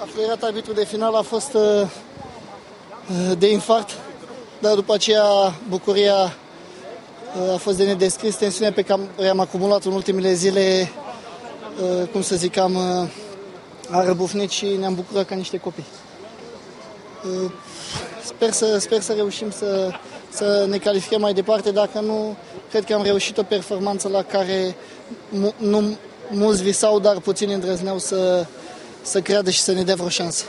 A fluierat arbitrul de final, a fost uh, de infart, dar după aceea bucuria uh, a fost de nedescris. Tensiunea pe care am acumulat în ultimele zile, uh, cum să zic, am, uh, a răbufnit și ne-am bucurat ca niște copii. Uh, sper, să, sper să reușim să, să ne calificăm mai departe, dacă nu, cred că am reușit o performanță la care mu- nu mulți visau, dar puțini îndrăzneau să, să creadă și să ne dea vreo șansă.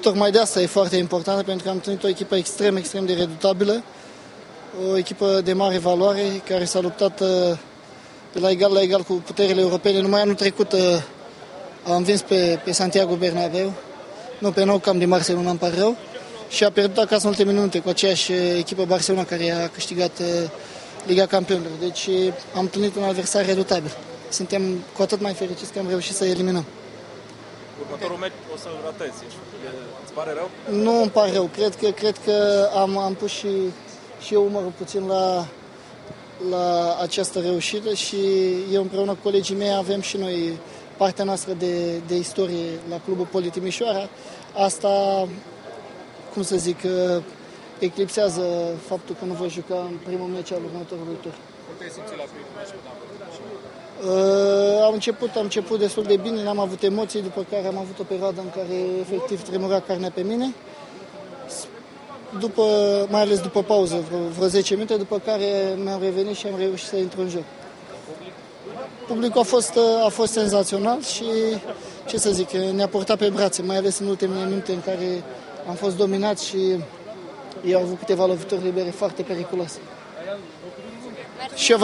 Tocmai de asta e foarte importantă, pentru că am întâlnit o echipă extrem, extrem de redutabilă, o echipă de mare valoare, care s-a luptat uh, de la egal la egal cu puterile europene. Numai anul trecut uh, am învins pe, pe Santiago Bernabeu, nu pe Nou Camp din Barcelona, îmi pare rău, și a pierdut acasă în ultime minute cu aceeași echipă Barcelona care a câștigat uh, Liga Campionilor. Deci am întâlnit un adversar redutabil. Suntem cu atât mai fericiți că am reușit să eliminăm. Următorul meci o să-l ratezi. Îți pare rău? Nu îmi pare rău. Cred că, cred că am, am pus și, și eu umărul puțin la, la această reușită și eu împreună cu colegii mei avem și noi partea noastră de, de istorie la Clubul Poliț Timișoara. Asta, cum să zic, eclipsează faptul că nu voi juca în primul meci al următorului tur. Cum te-ai simțit la primul meci cu Uh, am început, am început destul de bine, n-am avut emoții, după care am avut o perioadă în care efectiv tremura carnea pe mine. După, mai ales după pauză, vreo, vreo 10 minute, după care mi-am revenit și am reușit să intru în joc. Publicul a fost, a fost senzațional și, ce să zic, ne-a portat pe brațe, mai ales în ultimele minute în care am fost dominat și ei au avut câteva lovituri libere foarte periculoase. Și eu